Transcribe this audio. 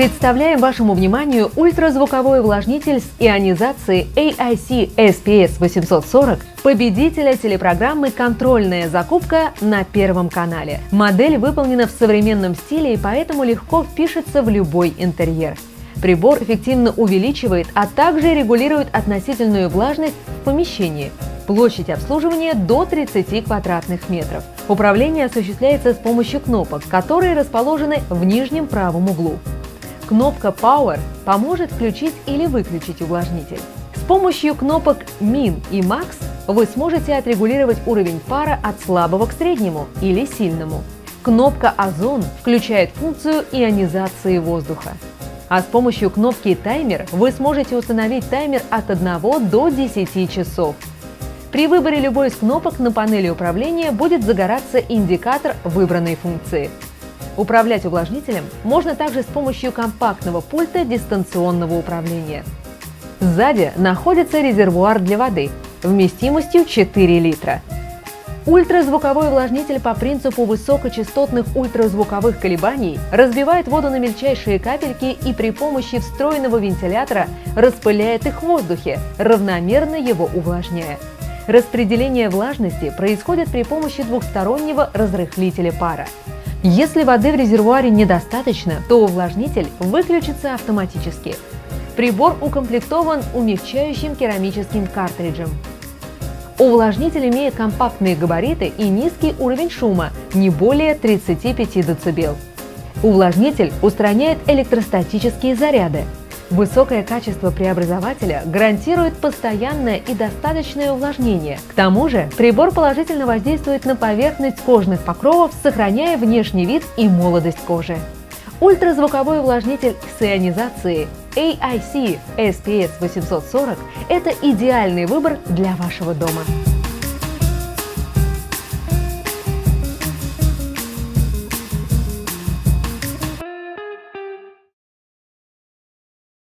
Представляем вашему вниманию ультразвуковой увлажнитель с ионизацией AIC SPS 840 победителя телепрограммы «Контрольная закупка» на Первом канале. Модель выполнена в современном стиле и поэтому легко впишется в любой интерьер. Прибор эффективно увеличивает, а также регулирует относительную влажность в помещении. Площадь обслуживания до 30 квадратных метров. Управление осуществляется с помощью кнопок, которые расположены в нижнем правом углу. Кнопка Power поможет включить или выключить увлажнитель. С помощью кнопок Min и Max вы сможете отрегулировать уровень пара от слабого к среднему или сильному. Кнопка Озон включает функцию ионизации воздуха. А с помощью кнопки «Таймер» вы сможете установить таймер от 1 до 10 часов. При выборе любой из кнопок на панели управления будет загораться индикатор выбранной функции – Управлять увлажнителем можно также с помощью компактного пульта дистанционного управления. Сзади находится резервуар для воды вместимостью 4 литра. Ультразвуковой увлажнитель по принципу высокочастотных ультразвуковых колебаний разбивает воду на мельчайшие капельки и при помощи встроенного вентилятора распыляет их в воздухе, равномерно его увлажняя. Распределение влажности происходит при помощи двухстороннего разрыхлителя пара. Если воды в резервуаре недостаточно, то увлажнитель выключится автоматически. Прибор укомплектован умягчающим керамическим картриджем. Увлажнитель имеет компактные габариты и низкий уровень шума, не более 35 дБ. Увлажнитель устраняет электростатические заряды, Высокое качество преобразователя гарантирует постоянное и достаточное увлажнение. К тому же прибор положительно воздействует на поверхность кожных покровов, сохраняя внешний вид и молодость кожи. Ультразвуковой увлажнитель с ионизацией AIC SPS 840 – это идеальный выбор для вашего дома.